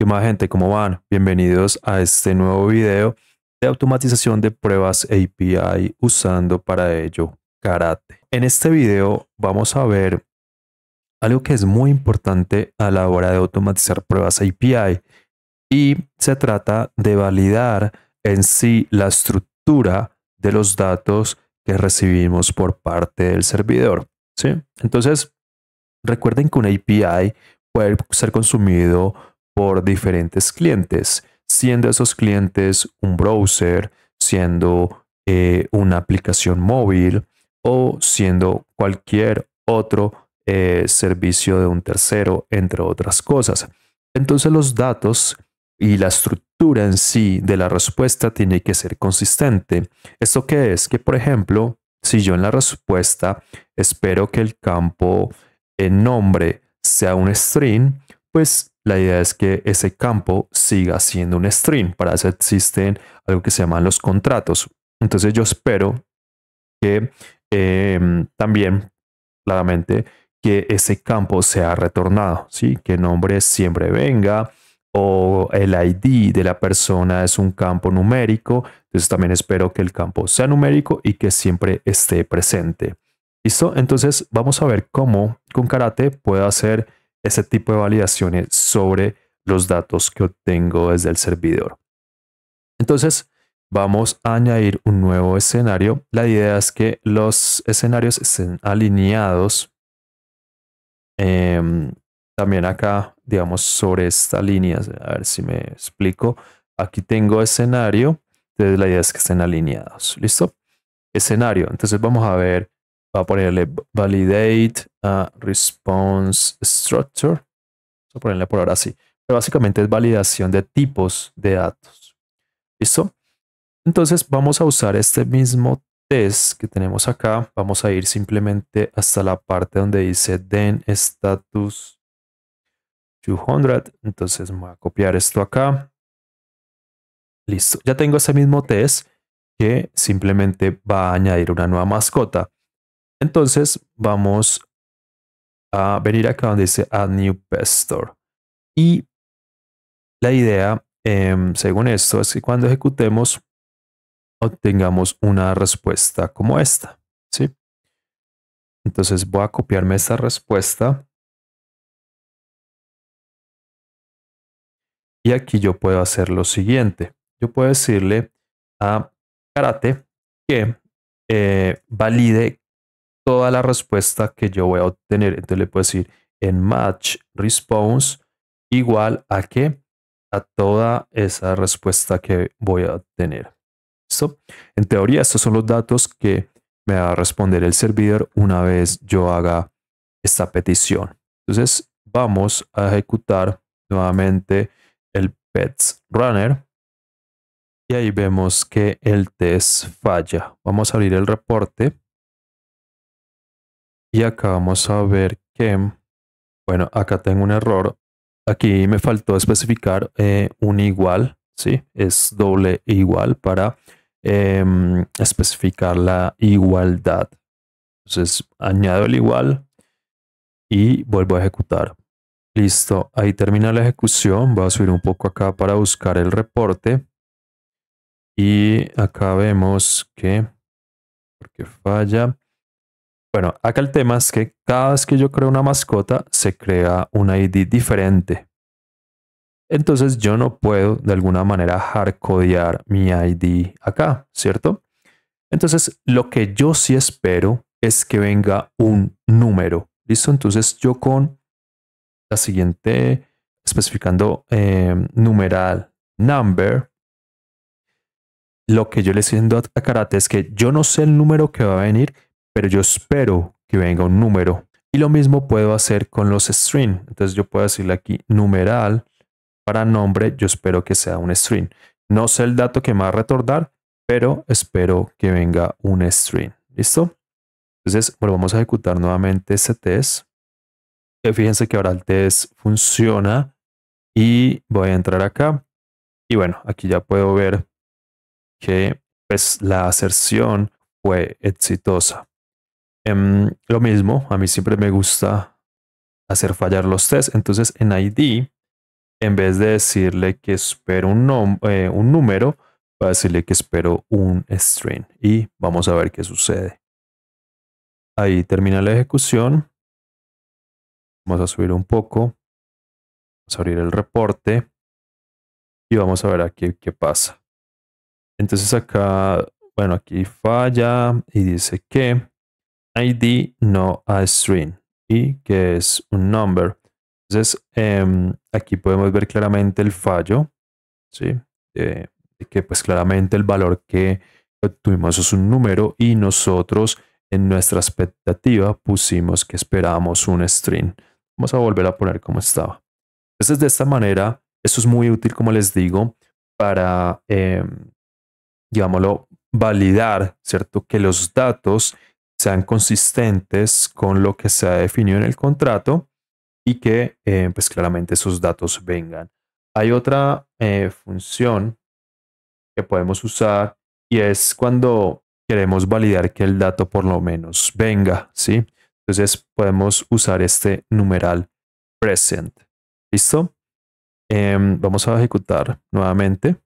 ¿Qué más gente? ¿Cómo van? Bienvenidos a este nuevo video de automatización de pruebas API usando para ello Karate. En este video vamos a ver algo que es muy importante a la hora de automatizar pruebas API y se trata de validar en sí la estructura de los datos que recibimos por parte del servidor. ¿sí? Entonces, recuerden que un API puede ser consumido por diferentes clientes, siendo esos clientes un browser, siendo eh, una aplicación móvil o siendo cualquier otro eh, servicio de un tercero, entre otras cosas. Entonces los datos y la estructura en sí de la respuesta tiene que ser consistente. ¿Esto qué es? Que por ejemplo, si yo en la respuesta espero que el campo en nombre sea un string, pues la idea es que ese campo siga siendo un string. Para eso existen algo que se llaman los contratos. Entonces yo espero que em, también, claramente, que ese campo sea retornado, ¿sí? que nombre siempre venga o el ID de la persona es un campo numérico. Entonces también espero que el campo sea numérico y que siempre esté presente. ¿Listo? Entonces vamos a ver cómo con Karate puedo hacer ese tipo de validaciones sobre los datos que obtengo desde el servidor. Entonces, vamos a añadir un nuevo escenario. La idea es que los escenarios estén alineados. Em, también acá, digamos, sobre esta línea, a ver si me explico. Aquí tengo escenario, entonces la idea es que estén alineados. ¿Listo? Escenario. Entonces vamos a ver va a ponerle validate response structure. Vamos a ponerle por ahora así. Pero básicamente es validación de tipos de datos. ¿Listo? Entonces vamos a usar este mismo test que tenemos acá. Vamos a ir simplemente hasta la parte donde dice then status 200. Entonces voy a copiar esto acá. Listo. Ya tengo ese mismo test que simplemente va a añadir una nueva mascota. Entonces vamos a venir acá donde dice Add New Pest Store. Y la idea, em, según esto, es que cuando ejecutemos obtengamos una respuesta como esta. ¿sí? Entonces voy a copiarme esta respuesta. Y aquí yo puedo hacer lo siguiente. Yo puedo decirle a Karate que eh, valide toda la respuesta que yo voy a obtener. Entonces le puedo decir en match response igual a que a toda esa respuesta que voy a obtener. ¿Listo? En teoría, estos son los datos que me va a responder el servidor una vez yo haga esta petición. Entonces, vamos a ejecutar nuevamente el pets runner y ahí vemos que el test falla. Vamos a abrir el reporte y acá vamos a ver que, bueno, acá tengo un error. Aquí me faltó especificar eh, un igual, ¿sí? Es doble igual para em, especificar la igualdad. Entonces añado el igual y vuelvo a ejecutar. Listo, ahí termina la ejecución. Voy a subir un poco acá para buscar el reporte. Y acá vemos que, porque falla, bueno, acá el tema es que cada vez que yo creo una mascota, se crea un ID diferente. Entonces yo no puedo de alguna manera hardcodear mi ID acá, ¿cierto? Entonces lo que yo sí espero es que venga un número. ¿Listo? Entonces yo con la siguiente, especificando eh, numeral number, lo que yo le estoy a Karate es que yo no sé el número que va a venir, pero yo espero que venga un número. Y lo mismo puedo hacer con los string. Entonces yo puedo decirle aquí numeral para nombre, yo espero que sea un string. No sé el dato que me va a retornar, pero espero que venga un string. ¿Listo? Entonces, bueno, vamos a ejecutar nuevamente ese test. fíjense que ahora el test funciona y voy a entrar acá. Y bueno, aquí ya puedo ver que pues la aserción fue exitosa. Em, lo mismo, a mí siempre me gusta hacer fallar los tests. Entonces en ID en vez de decirle que espero un, eh, un número, va a decirle que espero un string y vamos a ver qué sucede. Ahí termina la ejecución. Vamos a subir un poco. Vamos a abrir el reporte y vamos a ver aquí qué pasa. Entonces acá, bueno, aquí falla y dice que ID no a string y que es un number. Entonces em, aquí podemos ver claramente el fallo, ¿sí? que pues claramente el valor que obtuvimos es un número y nosotros en nuestra expectativa pusimos que esperábamos un string. Vamos a volver a poner como estaba. Entonces de esta manera, esto es muy útil como les digo para, eh, digámoslo, validar, ¿cierto? Que los datos sean consistentes con lo que se ha definido en el contrato y que eh, pues claramente esos datos vengan. Hay otra eh, función que podemos usar y es cuando queremos validar que el dato por lo menos venga, ¿sí? Entonces podemos usar este numeral present. ¿Listo? Em, vamos a ejecutar nuevamente.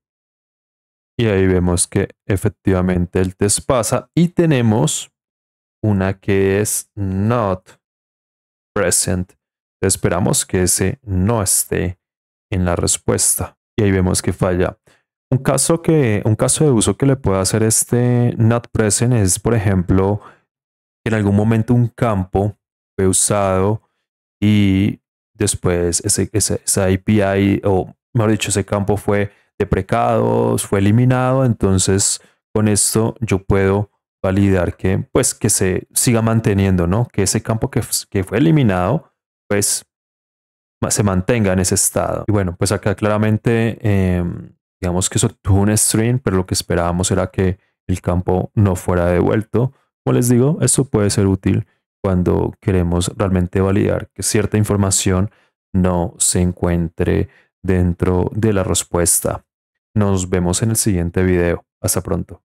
Y ahí vemos que efectivamente el test pasa y tenemos una que es not present. Esperamos que ese no esté en la respuesta. Y ahí vemos que falla. Un caso, que, un caso de uso que le puede hacer este not present es, por ejemplo, en algún momento un campo fue usado y después ese, esa API, o mejor dicho, ese campo fue deprecados, fue eliminado, entonces con esto yo puedo validar que pues que se siga manteniendo, ¿no? Que ese campo que, que fue eliminado pues se mantenga en ese estado. Y bueno, pues acá claramente em, digamos que eso tuvo un string, pero lo que esperábamos era que el campo no fuera devuelto. Como les digo, esto puede ser útil cuando queremos realmente validar que cierta información no se encuentre dentro de la respuesta. Nos vemos en el siguiente video. Hasta pronto.